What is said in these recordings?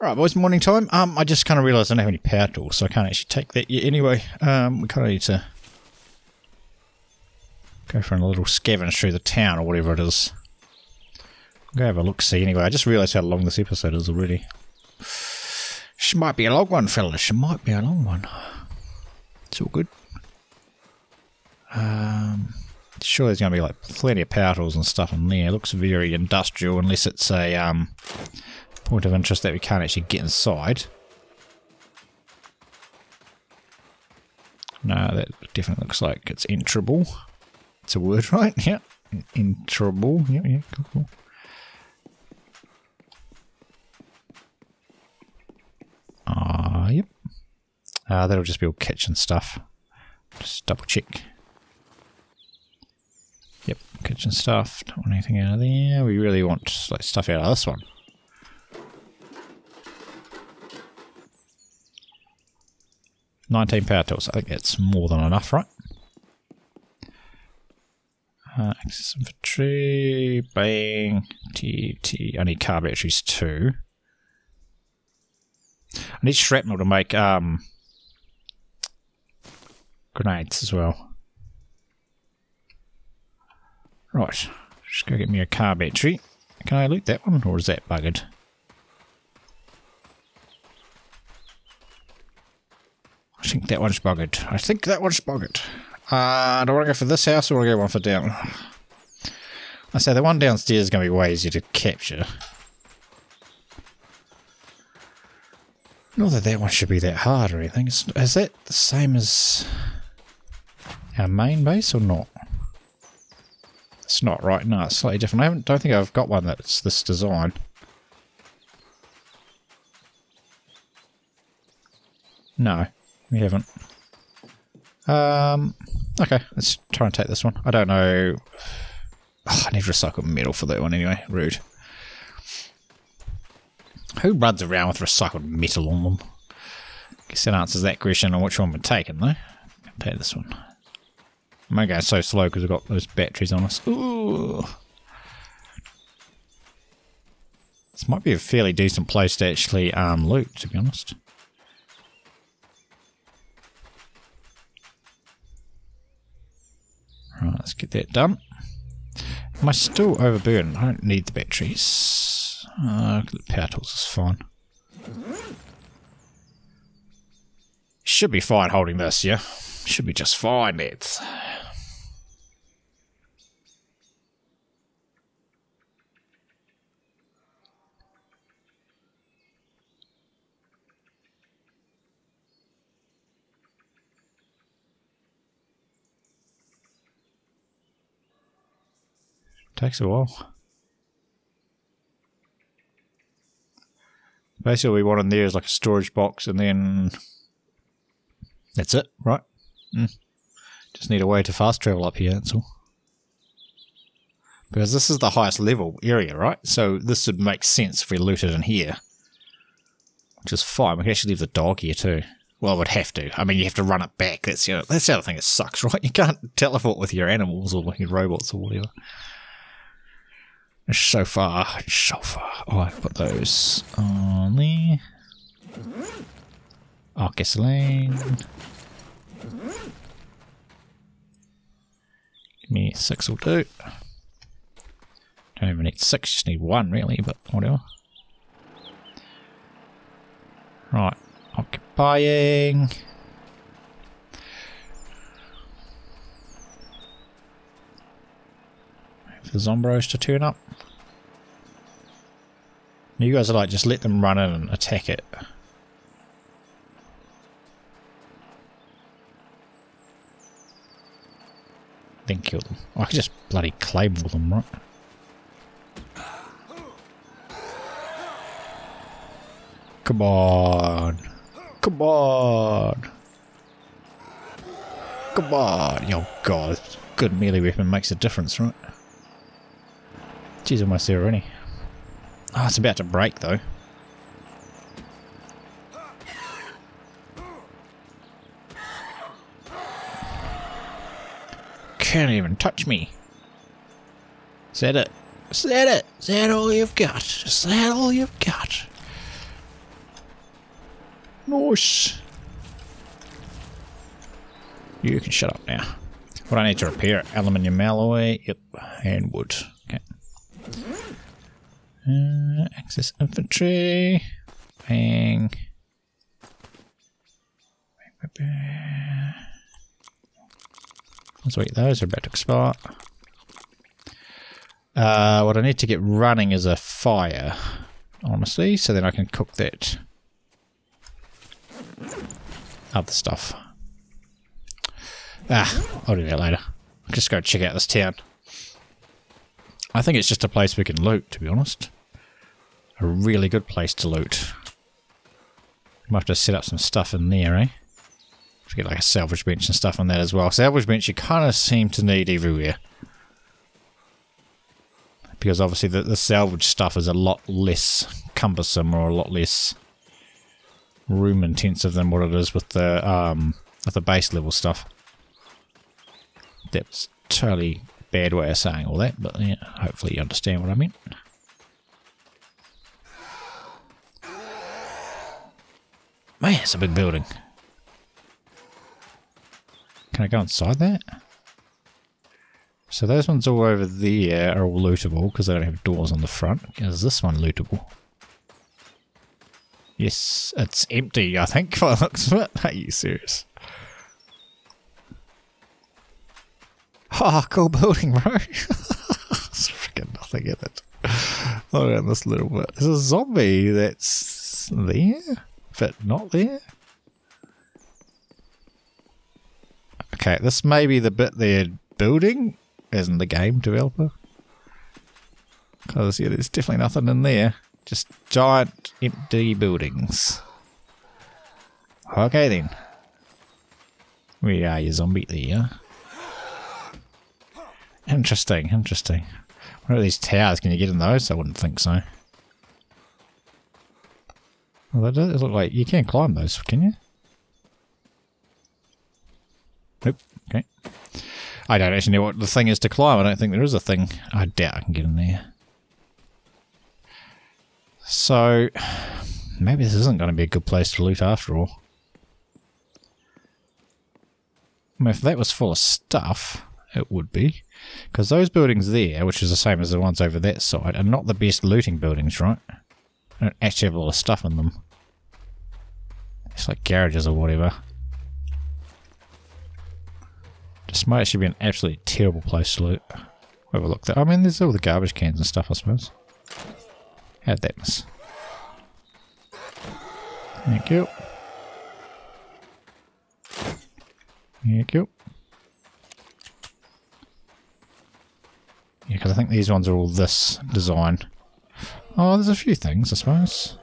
Right, boys, morning time. Um, I just kind of realised I don't have any power tools, so I can't actually take that yet. Anyway, um, we kind of need to go for a little scavenge through the town or whatever it is. Go have a look see. Anyway, I just realised how long this episode is already. She might be a long one, fellas. She might be a long one. It's all good. Um, sure, there's going to be like plenty of power tools and stuff in there. It looks very industrial, unless it's a um point of interest that we can't actually get inside. No, that definitely looks like it's enterable. It's a word, right? Yeah. Enterable. Yeah, yeah, cool, cool. Ah, uh, yep. Uh, that'll just be all kitchen stuff. Just double check. Yep, kitchen stuff. Don't want anything out of there. We really want like stuff out of this one. 19 power tools. I think that's more than enough, right? Uh, access inventory, bang, T, T. I need car batteries too. I need shrapnel to make um, grenades as well. Right, just go get me a car battery. Can I loot that one, or is that buggered? I think that one's buggered. I think that one's buggered. Uh, do I want to go for this house or do I go one for down? I say the one downstairs is going to be way easier to capture. Not that that one should be that hard or anything. Is, that the same as our main base or not? It's not right. No, it's slightly different. I don't think I've got one that's this design. No. We haven't. Um, okay, let's try and take this one. I don't know. Oh, I need recycled metal for that one anyway. Rude. Who runs around with recycled metal on them? Guess that answers that question on which one we're taking, though. Take this one. I'm going so slow because we've got those batteries on us. Ooh. This might be a fairly decent place to actually um, loot, to be honest. Right, let's get that done. Am I still overburdened? I don't need the batteries. Uh, the power tools is fine. Should be fine holding this, yeah? Should be just fine, lads. Takes a while. Basically, we want in there is like a storage box, and then that's it, right? Mm. Just need a way to fast travel up here, that's all. Because this is the highest level area, right? So this would make sense if we looted in here. Which is fine. We can actually leave the dog here too. Well, I would have to. I mean, you have to run it back. That's the other, that's the other thing that sucks, right? You can't teleport with your animals or your robots or whatever. So far, so far. Oh, I've got those on there. Oh, gasoline. Give me six will do. Don't even need six, just need one really, but whatever. Right, occupying. for the Zombros to turn up. You guys are like, just let them run in and attack it. Then kill them. I could just bloody claymore them, right? Come on. Come on. Come on. Oh god, good melee weapon makes a difference, right? Jeez, almost there already. Oh, it's about to break though. Can't even touch me. Is that it? Is that it? Is that all you've got? Is that all you've got? Nice. You can shut up now. What I need to repair? Aluminium alloy. Yep. And wood. Uh, access infantry. Bang. Let's wait, those are about to expire. Uh, what I need to get running is a fire, honestly, so then I can cook that other stuff. Ah, I'll do that later. I'll just go check out this town. I think it's just a place we can loot, to be honest. A really good place to loot. Might have to set up some stuff in there, eh? Get like a salvage bench and stuff on that as well. Salvage bench you kind of seem to need everywhere. Because obviously the, the salvage stuff is a lot less cumbersome or a lot less room intensive than what it is with the um with the base level stuff. That's totally bad way of saying all that, but yeah, hopefully you understand what I mean. Man, it's a big building. Can I go inside that? So those ones all over there are all lootable because they don't have doors on the front. Is this one lootable? Yes, it's empty, I think, by the looks of it. Are you serious? Oh, cool building, bro. There's freaking nothing in it. Hold on this little bit. There's a zombie that's there, but not there. Okay, this may be the bit they're building, isn't the game developer? Because, yeah, there's definitely nothing in there. Just giant empty buildings. Okay then. Where are you, zombie there? Interesting, interesting. What are these towers? Can you get in those? I wouldn't think so. Well, that does look like you can't climb those, can you? Nope. Okay. I don't actually know what the thing is to climb. I don't think there is a thing. I doubt I can get in there. So, maybe this isn't going to be a good place to loot after all. I mean, if that was full of stuff, it would be. Because those buildings there, which is the same as the ones over that side, are not the best looting buildings, right? They don't actually have a lot of stuff in them. It's like garages or whatever. This might actually be an absolutely terrible place to loot. Have a look there. I mean, there's all the garbage cans and stuff, I suppose. How'd that miss? Thank you. Thank you. Yeah, because I think these ones are all this design. Oh, there's a few things, I suppose.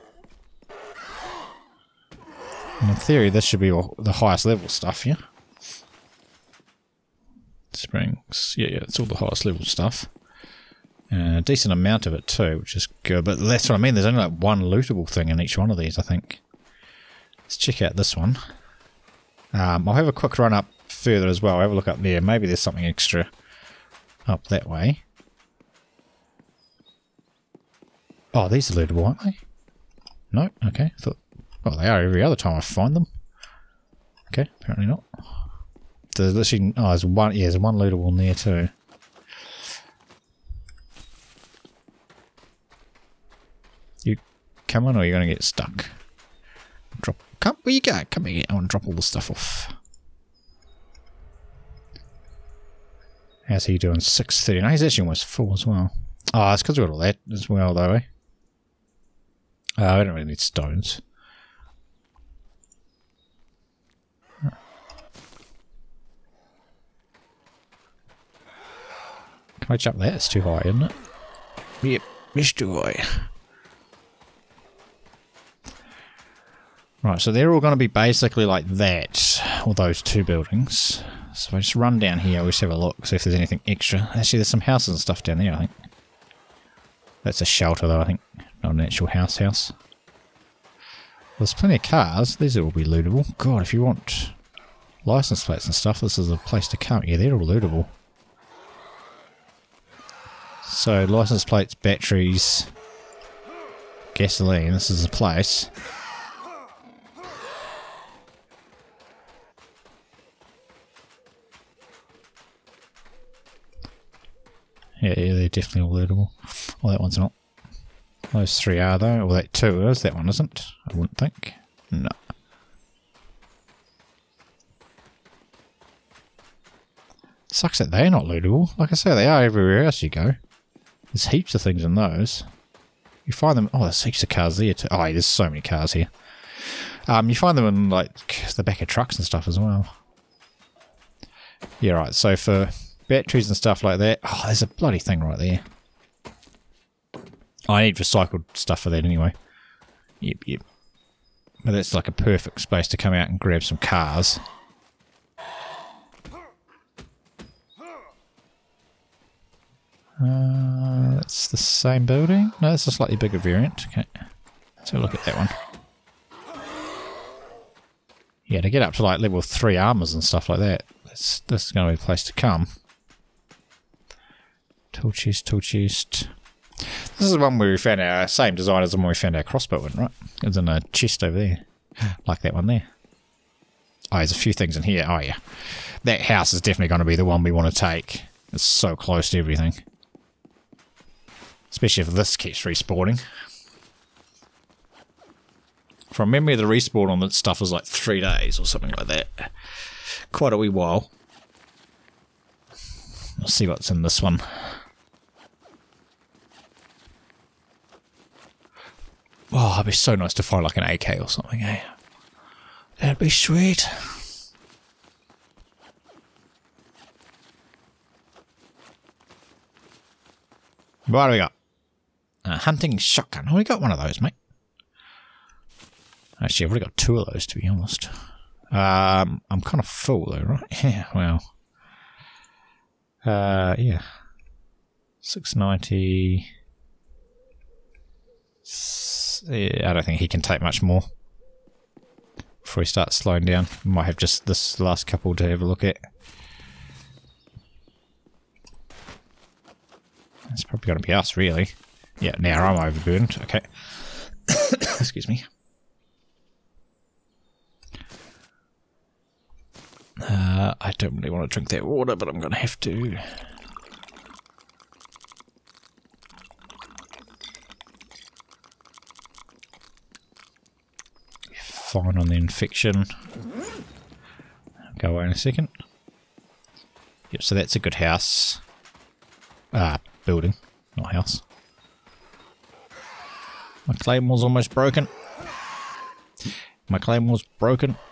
And in theory, this should be all the highest level stuff, yeah? Springs. Yeah, yeah, it's all the highest level stuff. Uh, a decent amount of it too, which is good. But that's what I mean. There's only like one lootable thing in each one of these, I think. Let's check out this one. Um, I'll have a quick run up further as well. I'll have a look up there. Maybe there's something extra up that way. Oh, these are lootable, aren't they? No? Okay. Thought, well, they are every other time I find them. Okay, apparently not. There's literally, oh, there's one, yeah, there's one lootable there too. You come on or you're going to get stuck. Drop, come, where you go? Come here, I want to drop all the stuff off. How's he doing? 639. He's actually almost full as well. Oh, it's because we got all that as well, though, eh? Uh, I don't really need stones. Can I jump there? It's too high, isn't it? Yep, it's too high. Right, so they're all going to be basically like that, or those two buildings. So if I just run down here, we'll just have a look, see if there's anything extra. Actually, there's some houses and stuff down there, I think. That's a shelter, though, I think an actual house house. There's plenty of cars. These will be lootable. God, if you want license plates and stuff, this is a place to come. Yeah, they're all lootable. So, license plates, batteries, gasoline. This is a place. Yeah, yeah, they're definitely all lootable. Oh, that one's not. Those three are though. Well, that two is. That one isn't. I wouldn't think. No. Sucks that they're not lootable. Like I say, they are everywhere else you go. There's heaps of things in those. You find them. Oh, there's heaps of cars there too. Oh, there's so many cars here. Um, you find them in like the back of trucks and stuff as well. Yeah, right. So for batteries and stuff like that. Oh, there's a bloody thing right there. I need recycled stuff for that anyway. Yep, yep. But that's like a perfect space to come out and grab some cars. Uh, that's the same building? No, that's a slightly bigger variant. Okay. Let's have a look at that one. Yeah, to get up to like level 3 armors and stuff like that, this is going to be the place to come. Tool chest, tool chest. This is the one where we found our same design as the one we found our crossbow in, right? It's in a chest over there. Like that one there. Oh, there's a few things in here. Oh, yeah. That house is definitely going to be the one we want to take. It's so close to everything. Especially if this keeps respawning. From memory, the respawn on that stuff was like three days or something like that. Quite a wee while. Let's see what's in this one. Oh, it'd be so nice to find like an AK or something, eh? That'd be sweet. What do we got? A hunting shotgun. Oh, we got one of those, mate. Actually, I've already got two of those, to be honest. Um, I'm kind of full, though, right? Yeah, well. Uh, yeah. 690. I don't think he can take much more. Before he starts slowing down. Might have just this last couple to have a look at. It's probably going to be us, really. Yeah, now I'm overburdened. Okay. Excuse me. Uh, I don't really want to drink that water, but I'm going to have to. Fine on the infection. Go away in a second. Yep, so that's a good house. Ah, building, not house. My claymore's almost broken. My claymore's broken.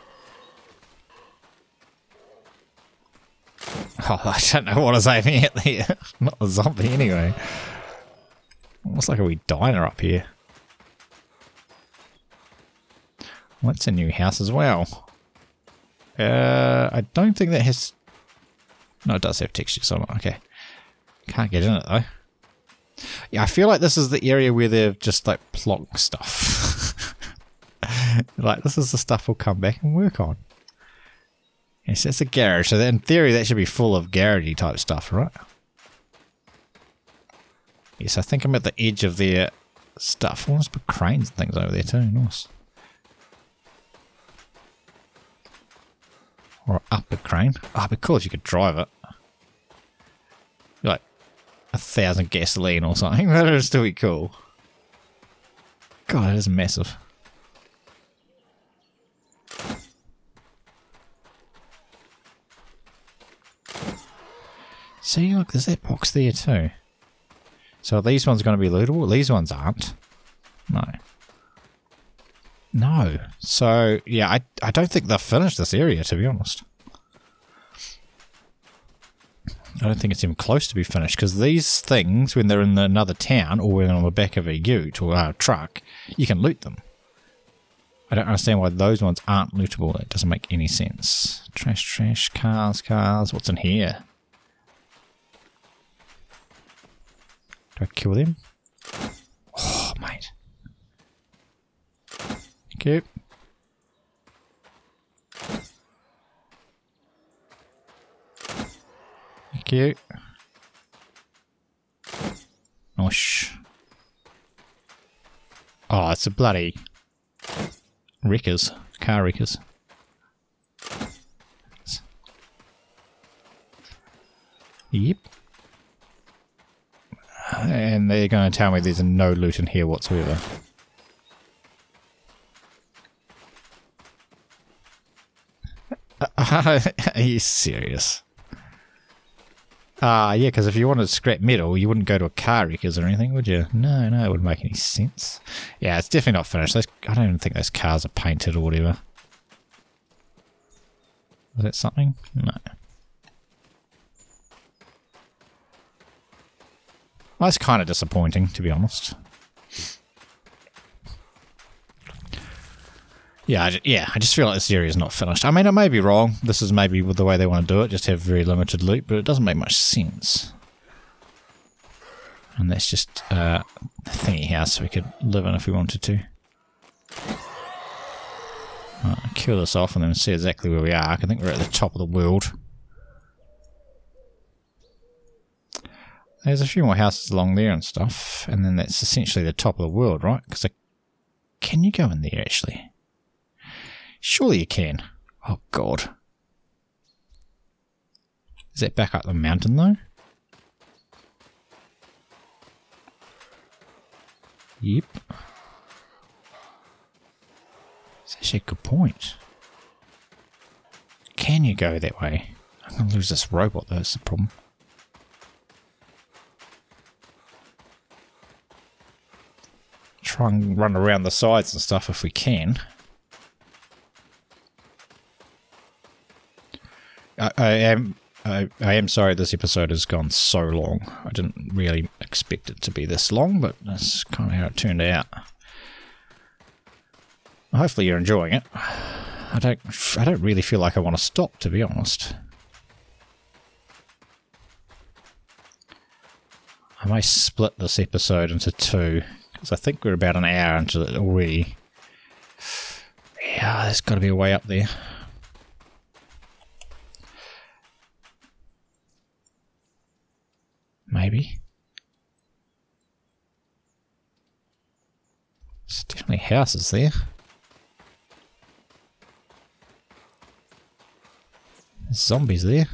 Oh, I don't know what I was aiming at there. Not a zombie anyway. Almost like a wee diner up here. What's a new house as well? Uh, I don't think that has... No, it does have textures on it. Okay. Can't get in it though. Yeah, I feel like this is the area where they've just like plonked stuff. like this is the stuff we'll come back and work on. Yes, it's a garage, so in theory that should be full of garagey type stuff, right? Yes, I think I'm at the edge of their stuff. Almost put cranes and things over there too. Nice. Or up a crane. Oh, it'd be cool if you could drive it. Like a thousand gasoline or something. That would still be cool. God, it is massive. See, look, there's that box there too. So these ones going to be lootable? These ones aren't. No. No. So, yeah, I, I don't think they've finished this area, to be honest. I don't think it's even close to be finished, because these things, when they're in another town, or when they're on the back of a ute or a truck, you can loot them. I don't understand why those ones aren't lootable. That doesn't make any sense. Trash, trash, cars, cars. What's in here? Do I kill them? Oh, mate. Okay. You. Nosh. Ah, oh, it's a bloody Rickers. Car wreckers. Yep. And they're going to tell me there's no loot in here whatsoever. Are you serious? Ah, uh, yeah, because if you wanted scrap metal, you wouldn't go to a car wreckers or anything, would you? No, no, it wouldn't make any sense. Yeah, it's definitely not finished. Those, I don't even think those cars are painted or whatever. Is that something? No. Well, that's kind of disappointing, to be honest. Yeah, I, yeah, I just feel like this area is not finished. I mean, I may be wrong. This is maybe the way they want to do it, just have very limited loot, but it doesn't make much sense. And that's just uh, a thingy house we could live in if we wanted to. Right, kill this off and then see exactly where we are. I think we're at the top of the world. There's a few more houses along there and stuff, and then that's essentially the top of the world, right? Because can you go in there actually? Surely you can. Oh, God. Is that back up the mountain, though? Yep. That's actually a good point. Can you go that way? I'm to lose this robot, though, that's the problem. Try and run around the sides and stuff if we can. I, I am I, I am sorry this episode has gone so long. I didn't really expect it to be this long, but that's kind of how it turned out. Hopefully you're enjoying it. I don't I don't really feel like I want to stop to be honest. I may split this episode into two because I think we're about an hour into it already. Yeah, there's got to be a way up there. Maybe. There's definitely houses there. There's zombies there.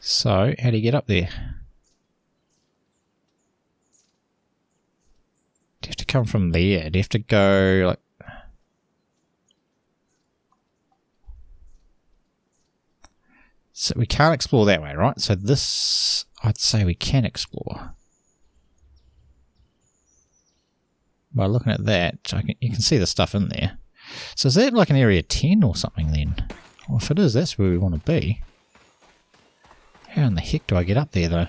So, how do you get up there? Do you have to come from there? Do you have to go like So we can't explore that way, right? So this, I'd say we can explore. By looking at that, can, you can see the stuff in there. So is that like an area 10 or something then? Well, if it is, that's where we want to be. How in the heck do I get up there though?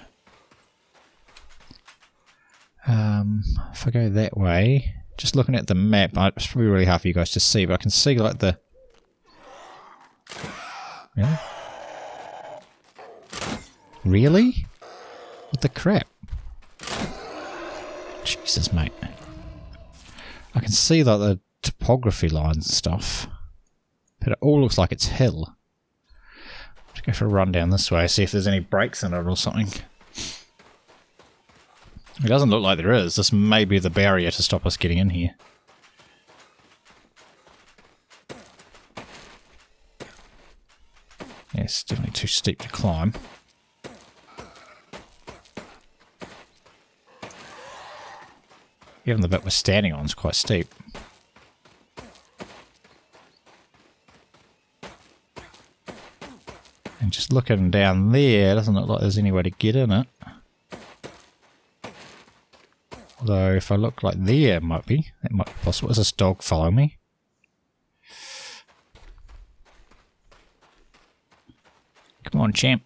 Um, if I go that way, just looking at the map, it's probably really hard for you guys to see, but I can see like the... Really? Really? What the crap? Jesus, mate. I can see like the topography lines and stuff. But it all looks like it's hill. Let's go for a run down this way, see if there's any breaks in it or something. It doesn't look like there is. This may be the barrier to stop us getting in here. Yeah, it's definitely too steep to climb. Even the bit we're standing on is quite steep. And just looking down there, doesn't look like there's any way to get in it. Although if I look like there, it might be. That might be possible. Does this dog follow me? Come on, champ.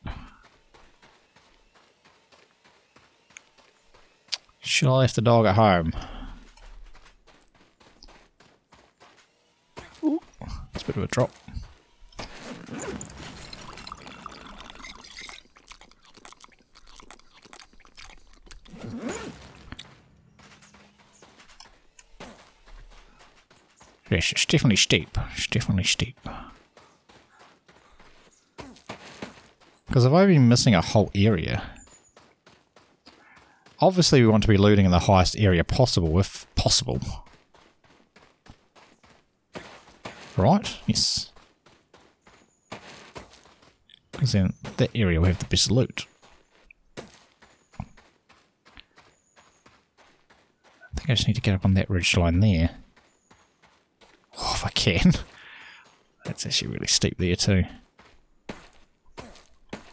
Should I leave the dog at home? Ooh, it's a bit of a drop. Yes, it's definitely steep. It's definitely steep. Because have I been missing a whole area? Obviously, we want to be looting in the highest area possible, if possible. Right? Yes. Because then that area we have the best loot. I think I just need to get up on that ridge line there. Oh, if I can. That's actually really steep there too.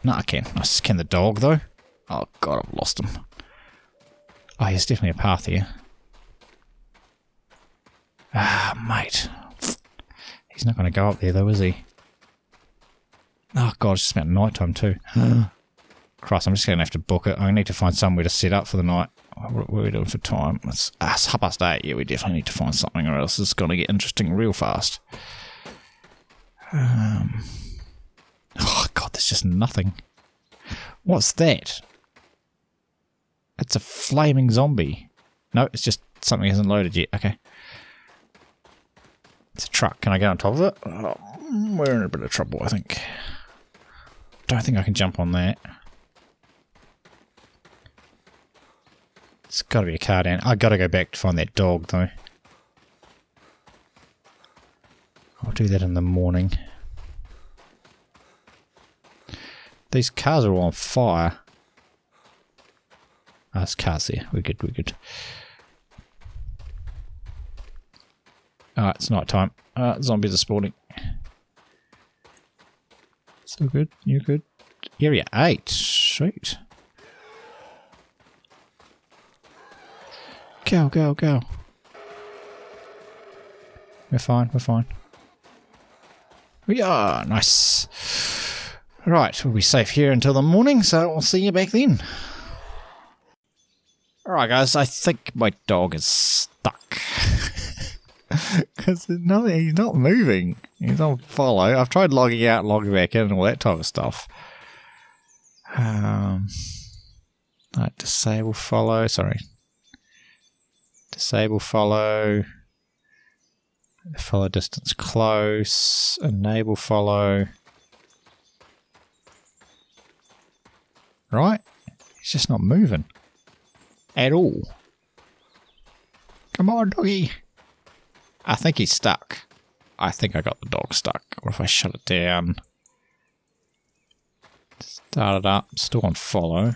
No, I can. I can the dog though. Oh god, I've lost him. Oh, there's definitely a path here. Ah, mate. He's not going to go up there though, is he? Oh god, it's just about night time too. Christ, I'm just going to have to book it. I need to find somewhere to set up for the night. What are we doing for time? It's, ah, it's half past eight. Yeah, we definitely need to find something or else it's going to get interesting real fast. Um, oh god, there's just nothing. What's that? It's a flaming zombie. No, it's just something hasn't loaded yet. Okay. It's a truck. Can I get on top of it? Oh, we're in a bit of trouble, I think. Don't think I can jump on that. It's got to be a car down. I got to go back to find that dog, though. I'll do that in the morning. These cars are all on fire. Ah, cars there. We're good, we're good. Alright, it's night time. Uh, zombies are spawning. So good. You're good. Area 8. Sweet. Go, go, go. We're fine, we're fine. We are. Nice. Right, we'll be safe here until the morning, so I'll see you back then. Alright guys, I think my dog is stuck. Because no, he's not moving. He's on follow. I've tried logging out, logging back in, and all that type of stuff. Um, right, disable follow. Sorry, disable follow. Follow distance close. Enable follow. Right, he's just not moving at all. Come on, doggy. I think he's stuck. I think I got the dog stuck. Or if I shut it down? Start it up. Still on follow.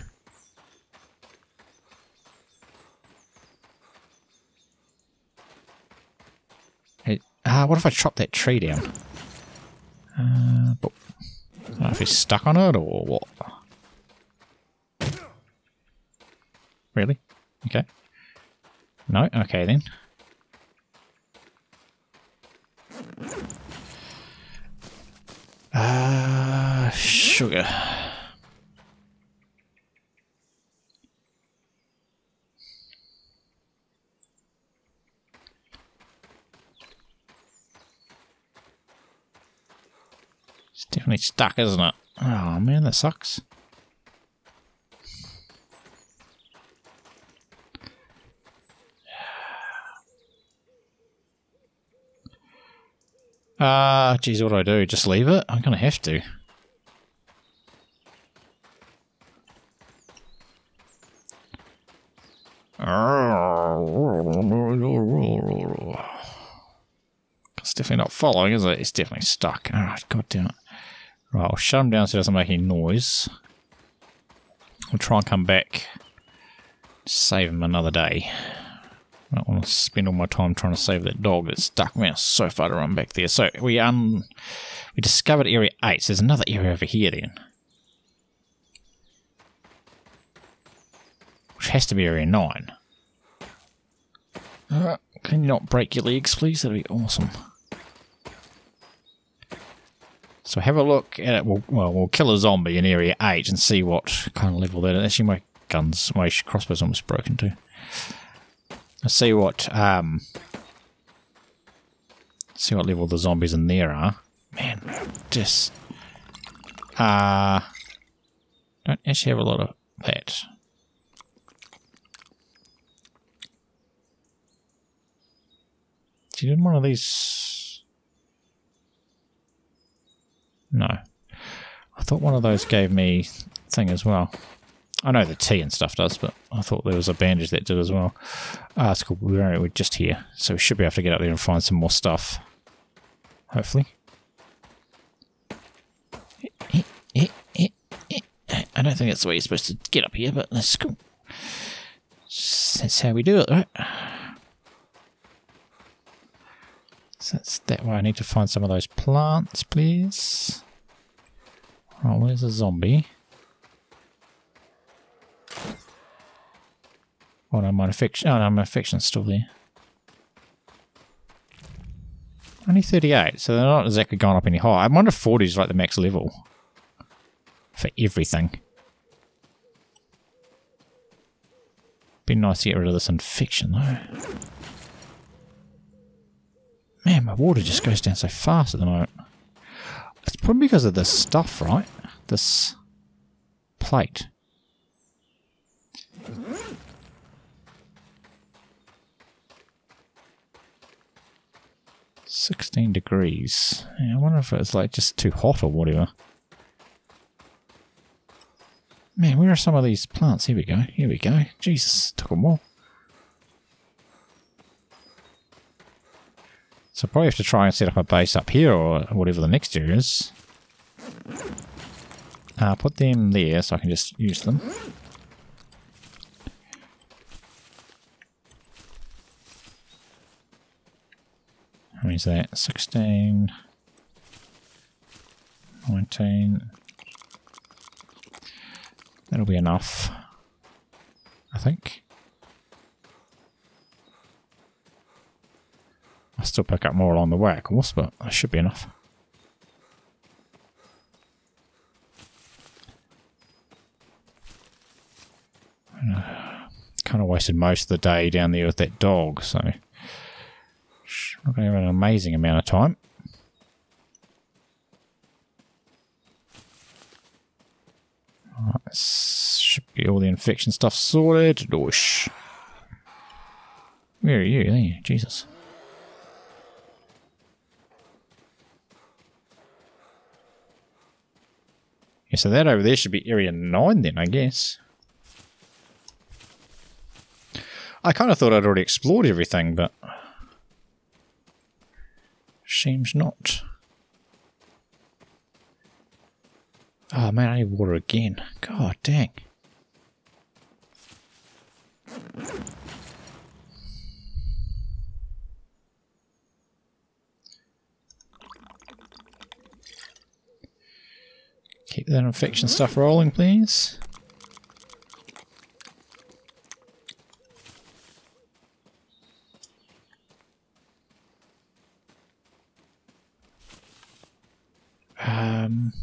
Hey, ah, what if I chop that tree down? Uh, but I don't know if he's stuck on it or what. Really? Okay. No? Okay then. Uh, sugar. It's definitely stuck, isn't it? Oh man, that sucks. Ah, uh, geez, what do I do? Just leave it? I'm gonna have to. It's definitely not following, is it? It's definitely stuck. Alright, god damn it. Right, I'll shut him down so he doesn't make any noise. We'll try and come back. Save him another day. To spend all my time trying to save that dog that's stuck. Man, so far to run back there. So we um we discovered area eight. So there's another area over here then. Which has to be area nine. Uh, can you not break your legs, please? That'd be awesome. So have a look at it. We'll, well, we'll kill a zombie in area 8 and see what kind of level that is. Actually, my guns, my crossbow's almost broken too. Let's see what um see what level the zombies in there are. Man, just uh don't actually have a lot of that. Did one of these No. I thought one of those gave me thing as well. I know the tea and stuff does, but I thought there was a bandage that did as well. Ah, it's cool. We're, we're just here, so we should be able to get up there and find some more stuff. Hopefully. I don't think that's the way you're supposed to get up here, but let's go. That's how we do it, right? So that's that way. I need to find some of those plants, please. Oh, where's a zombie? Oh no, my infection. Oh no, my infection's still there. Only 38, so they're not exactly going up any higher. I wonder if 40 is like the max level for everything. Be nice to get rid of this infection though. Man, my water just goes down so fast at the moment. It's probably because of this stuff, right? This plate. 16 degrees. Yeah, I wonder if it's like just too hot or whatever. Man, where are some of these plants? Here we go. Here we go. Jesus, took them all. So I probably have to try and set up a base up here or whatever the next area is. Uh, put them there so I can just use them. That? 16, 19. That'll be enough, I think. I'll still pick up more along the way, of course, but that should be enough. kind of wasted most of the day down there with that dog, so not going to have an amazing amount of time. Right, should be all the infection stuff sorted. Where are you? There, Jesus. Yeah, so that over there should be area 9 then, I guess. I kind of thought I'd already explored everything, but Seems not. Oh man, I need water again. God dang. Keep that infection stuff rolling, please. Um,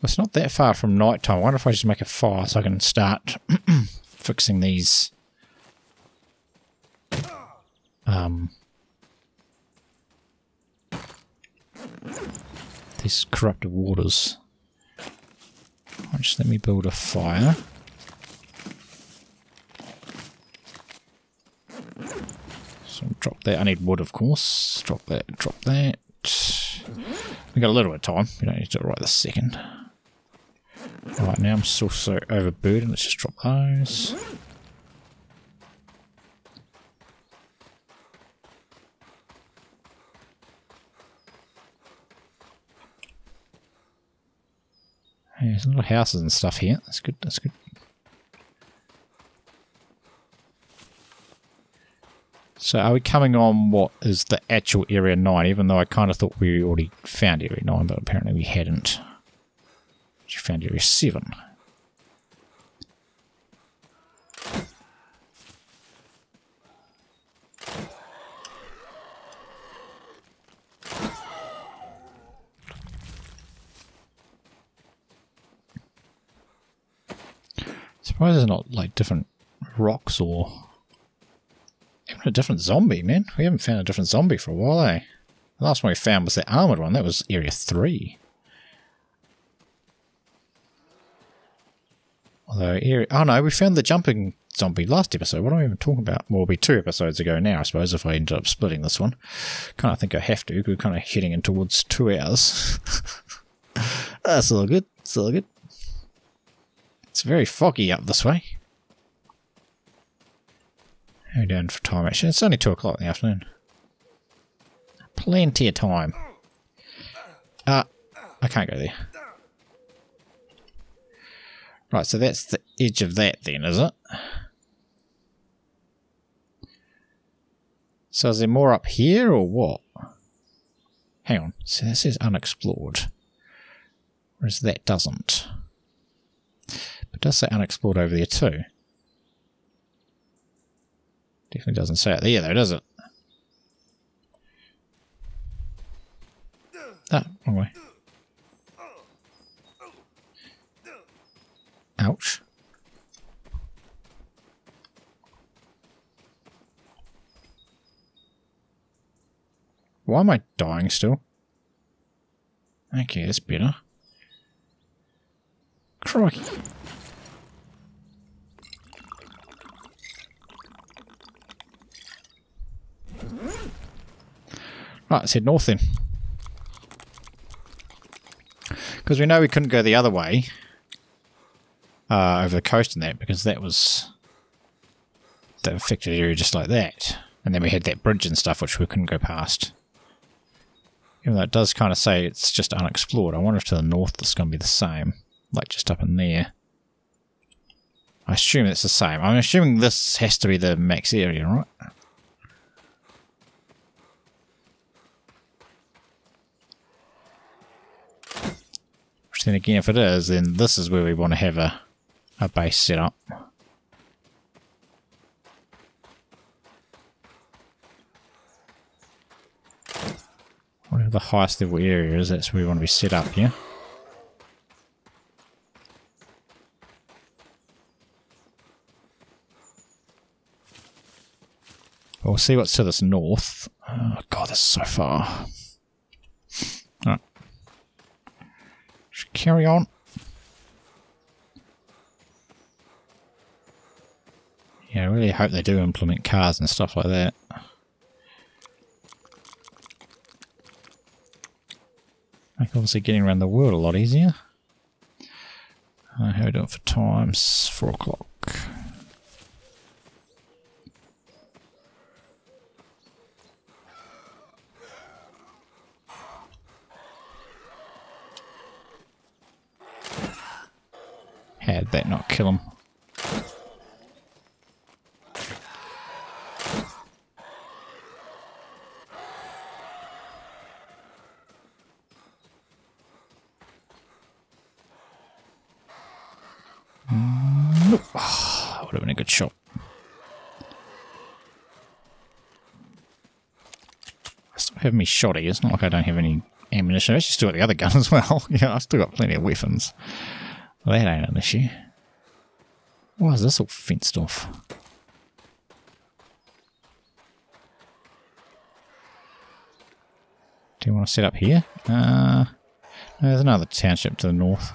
well, it's not that far from night time. I wonder if I just make a fire so I can start fixing these. Um, these corrupted waters. Just let me build a fire. So drop that. I need wood, of course. Drop that. Drop that. We got a little bit of time. We don't need to do it right this second. Right now I'm still so overburdened. Let's just drop those. There's a lot of houses and stuff here. That's good. That's good. So are we coming on what is the actual Area 9, even though I kind of thought we already found Area 9, but apparently we hadn't. Found Area 7. Surprised there's not like different rocks or even a different zombie, man. We haven't found a different zombie for a while, eh? The last one we found was the armored one. That was Area 3. Although. Oh, no, we found the jumping zombie last episode. What am I even talking about? Well, it'll be two episodes ago now, I suppose, if I end up splitting this one. Kind of think I have to, we're kind of heading in towards two hours. That's all good. It's all good. It's very foggy up this way. How down for time actually? It's only 2 o'clock in the afternoon. Plenty of time. Ah, uh, I can't go there. Right, so that's the edge of that then, is it? So is there more up here or what? Hang on. So this is unexplored. Whereas that doesn't. But does say unexplored over there too. Definitely doesn't say it there though, does it? Ah, wrong way. Ouch. Why am I dying still? Okay, that's better. Crikey. Right, let's head north then. Because we know we couldn't go the other way uh, over the coast and that because that was the affected area just like that. And then we had that bridge and stuff which we couldn't go past. Even though it does kind of say it's just unexplored. I wonder if to the north it's going to be the same. Like just up in there. I assume it's the same. I'm assuming this has to be the max area, right? Which then again, if it is, then this is where we want to have a, a base set up. Whatever the highest level area is, that's where we want to be set up, yeah? We'll see what's to this north. Oh god, this is so far. Carry on. Yeah, I really hope they do implement cars and stuff like that. Make obviously getting around the world a lot easier. Uh, how are we doing for times? Four o'clock. Had that not kill him. Nope. Oh, would have been a good shot. I still have me shotty. It's not like I don't have any ammunition. I actually still got the other gun as well. yeah, I've still got plenty of weapons. That ain't an issue. Why is this all fenced off? Do you want to set up here? Uh, there's another township to the north.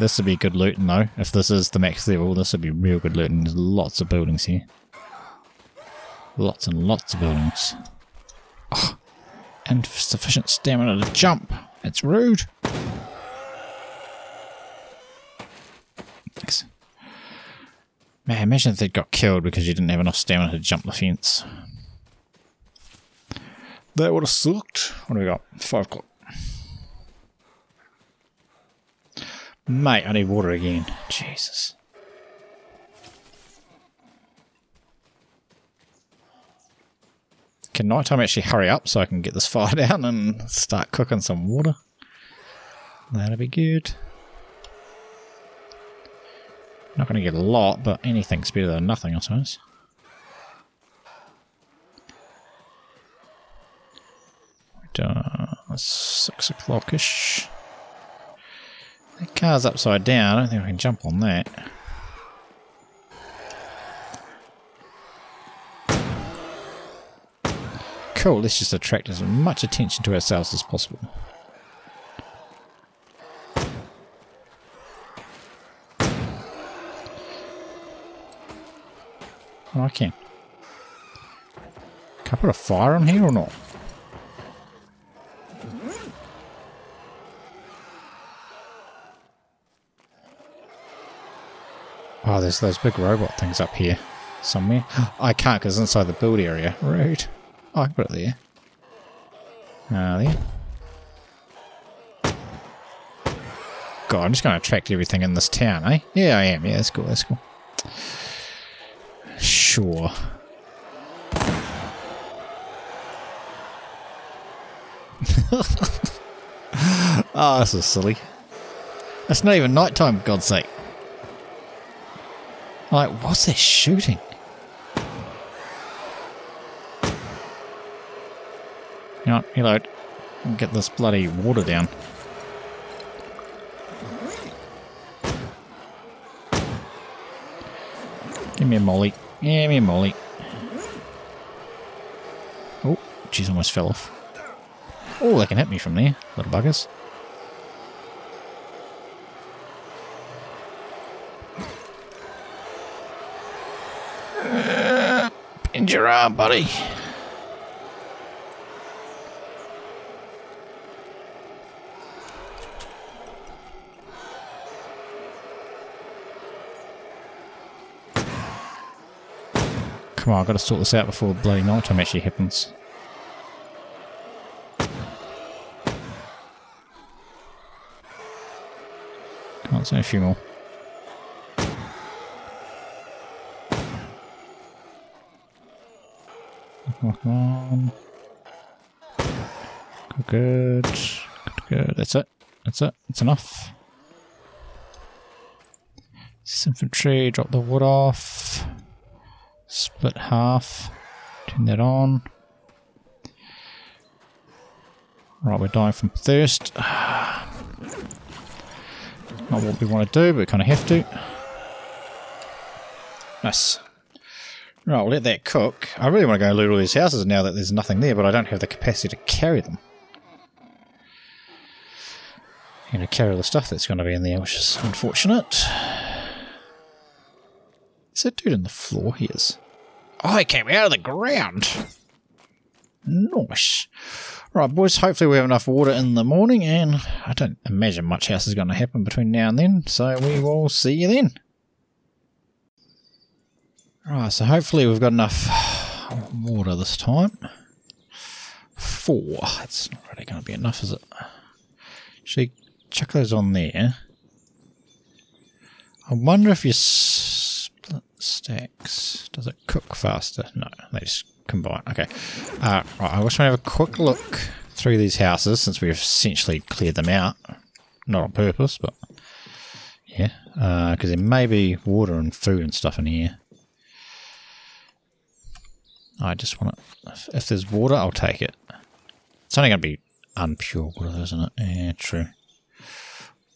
This would be good looting though. If this is the max level, this would be real good looting. There's lots of buildings here. Lots and lots of buildings. Oh, and sufficient stamina to jump. It's rude. Thanks. Man, imagine if they got killed because you didn't have enough stamina to jump the fence. That would have sucked. What do we got? Five o'clock. Mate, I need water again. Jesus. Can nighttime actually hurry up so I can get this fire down and start cooking some water? That'll be good. Not going to get a lot, but anything's better than nothing, I suppose. Six o'clock-ish. The car's upside down. I don't think I can jump on that. Cool, let's just attract as much attention to ourselves as possible. Oh, I can. Can I put a fire on here or not? Oh, there's those big robot things up here somewhere. I can't because it's inside the build area. Rude. Oh, I can put it there. Uh, there. God, I'm just going to attract everything in this town, eh? Yeah, I am. Yeah, that's cool. That's cool. Sure. oh, this is silly. It's not even nighttime, for God's sake. Like, what's this shooting? Reload. Get this bloody water down. Give me a molly. Give me a molly. Oh, jeez, almost fell off. Oh, they can hit me from there, little buggers. Bend your arm, buddy. Come on, I've got to sort this out before bloody night time actually happens. Come on, say a few more. Come on. Good, good. Good, good. That's it. That's it. That's enough. This infantry, drop the wood off. Split half. Turn that on. Right, we're dying from thirst. Not what we want to do, but we kind of have to. Nice. Right, we'll let that cook. I really want to go and loot all these houses now that there's nothing there, but I don't have the capacity to carry them. You know, carry all the stuff that's going to be in there, which is unfortunate. Is that dude in the floor? He is. Oh, he came out of the ground. Nice. Right, boys, hopefully we have enough water in the morning, and I don't imagine much else is going to happen between now and then, so we will see you then. Right, so hopefully we've got enough water this time. Four. It's not really going to be enough, is it? Actually, chuck those on there. I wonder if you stacks, does it cook faster? No, they just combine. Okay. Uh, right, I just want to have a quick look through these houses since we've essentially cleared them out. Not on purpose, but yeah, because uh, there may be water and food and stuff in here. I just want to... If, if there's water, I'll take it. It's only going to be unpure water, isn't it? Yeah, true.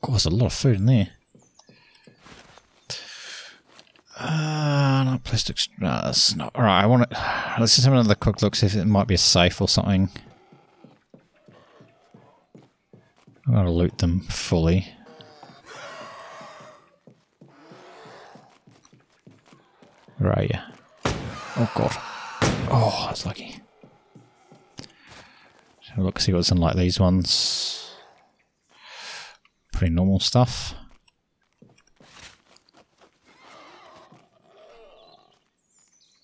God, there's a lot of food in there. Uh, not plastic. No, that's not. Alright, I want to. Let's just have another quick look, see if it might be a safe or something. I'm going to loot them fully. Where are you? Oh god. Oh, that's lucky. So look, see what's in like these ones. Pretty normal stuff.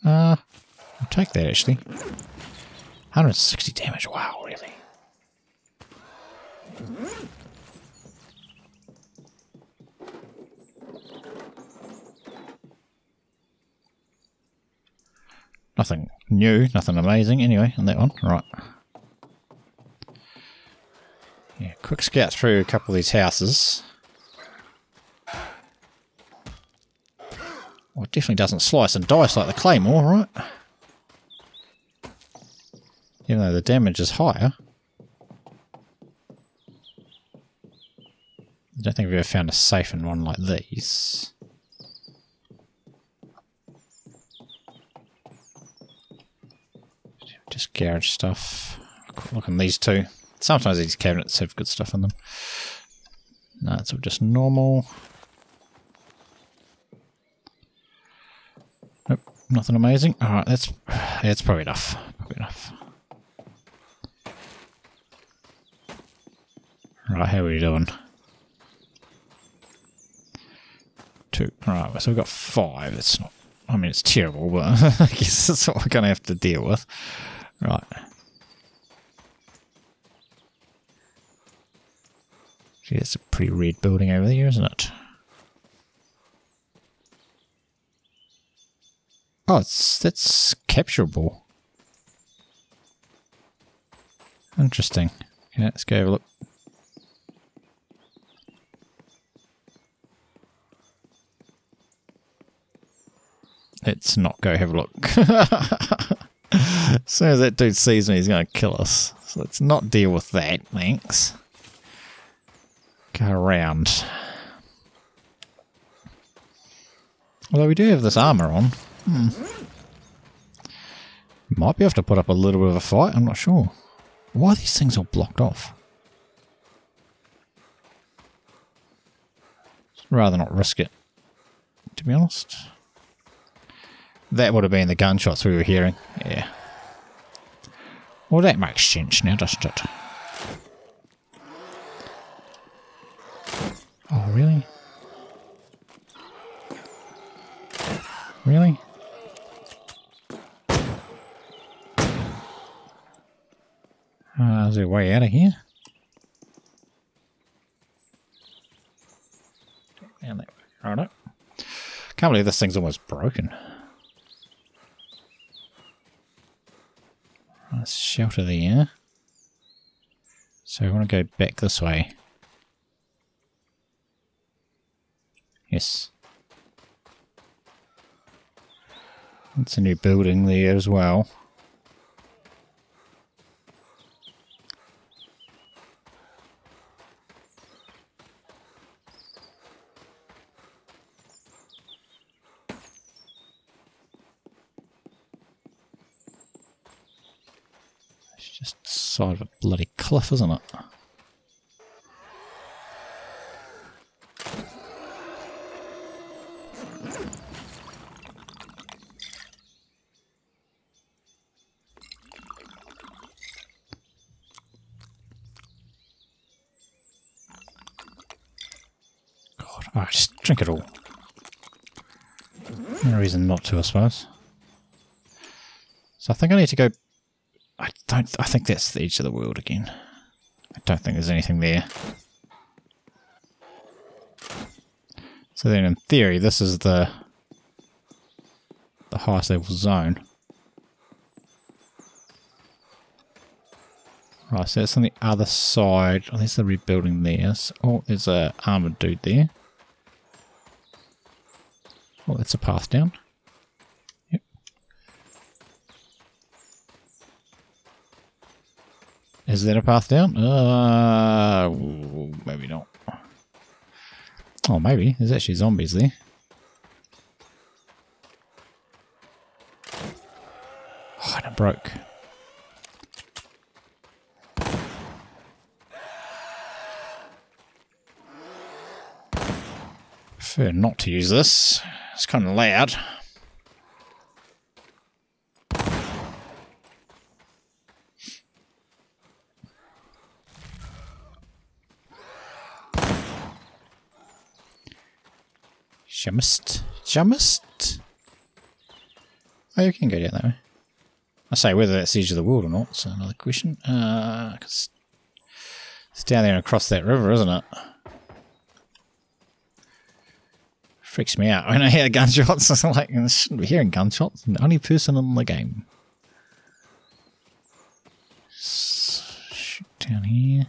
Uh, I'll take that actually. 160 damage, wow, really? Nothing new, nothing amazing anyway on that one. Right. Yeah, quick scout through a couple of these houses. Well, it definitely doesn't slice and dice like the Claymore, right? Even though the damage is higher. I don't think we've ever found a safe in one like these. Just garage stuff. Look these two. Sometimes these cabinets have good stuff in them. No, it's all just normal. Nope, nothing amazing. Alright, that's that's probably enough. Probably enough. Right, how are we doing? Two. Right, so we've got five. It's not I mean it's terrible, but I guess that's what we're gonna have to deal with. Right. Gee, that's a pretty red building over there, isn't it? Oh, it's that's capturable. Interesting. Okay, let's go have a look. Let's not go have a look. as soon as that dude sees me, he's going to kill us. So let's not deal with that, thanks. Go around. Although we do have this armor on. Hmm. Might be able to put up a little bit of a fight, I'm not sure. Why are these things all blocked off? rather not risk it, to be honest. That would have been the gunshots we were hearing. Yeah. Well, that makes sense now, doesn't it? Oh, really? Really? Uh, is there a way out of here? Down that way. Righto. Can't believe this thing's almost broken. Let's shelter there. So we want to go back this way. Yes. That's a new building there as well. It's just the side of a bloody cliff, isn't it? God, oh, just drink it all. No reason not to, I suppose. So I think I need to go don't. I think that's the edge of the world again. I don't think there's anything there. So then, in theory, this is the the highest level zone. Right, so it's on the other side. Oh, there's the rebuilding there. So, oh, there's a armored dude there. Oh, that's a path down. Is there a path down? Uh, maybe not. Oh, maybe. There's actually zombies there. Oh, and it broke. Prefer not to use this. It's kind of loud. Jamist. Jamist? Oh, you can go down that way. I say whether that's the edge of the world or not, that's another question. Uh, cause it's down there and across that river, isn't it? Freaks me out when I hear gunshots. I'm like, I shouldn't be hearing gunshots. I'm the only person in the game. Shoot down here.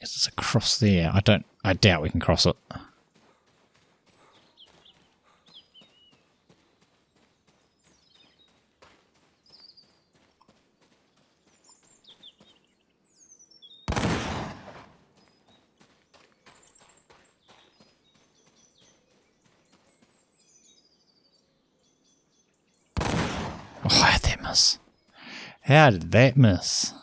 Because it's across there. I don't. I doubt we can cross it. Oh, did that miss? How did that miss?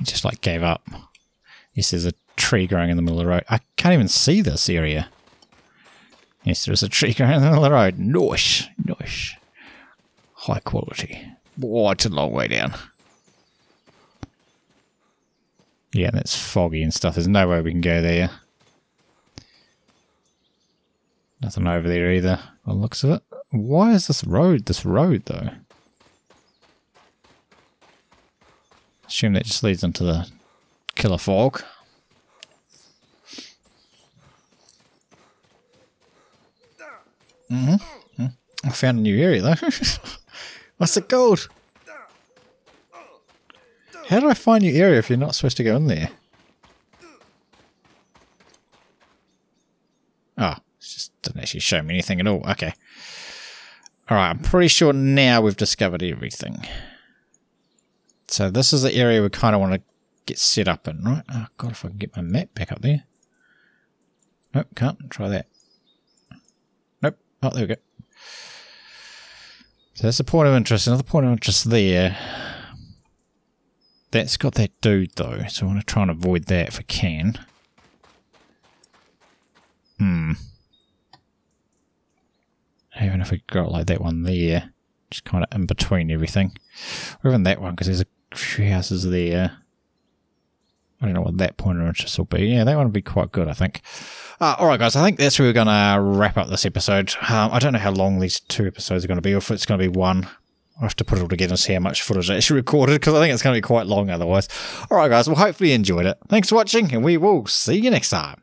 He just like gave up. Yes, there's a tree growing in the middle of the road. I can't even see this area. Yes, there's a tree growing in the middle of the road. Nice, nice. High quality. Oh, it's a long way down. Yeah, it's foggy and stuff. There's no way we can go there. Nothing over there either, by the looks of it. Why is this road this road, though? Assume that just leads into the killer fog. Mm-hmm. I found a new area though. What's it called? How do I find new area if you're not supposed to go in there? Oh, it just didn't actually show me anything at all. Okay. Alright, I'm pretty sure now we've discovered everything. So this is the area we kind of want to get set up in, right? Oh god, if I can get my map back up there. Nope, can't. Try that. Nope. Oh, there we go. So that's a point of interest. Another point of interest there. That's got that dude though, so I want to try and avoid that if I can. Hmm. Even if we got like that one there, just kind of in between everything. Or even that one, because there's a few houses there. I don't know what that point of interest will be. Yeah, that one would be quite good, I think. Uh, all right, guys, I think that's where we're going to wrap up this episode. Um, I don't know how long these two episodes are going to be, or if it's going to be one. I'll have to put it all together and see how much footage I actually recorded, because I think it's going to be quite long otherwise. All right, guys, well, hopefully you enjoyed it. Thanks for watching, and we will see you next time.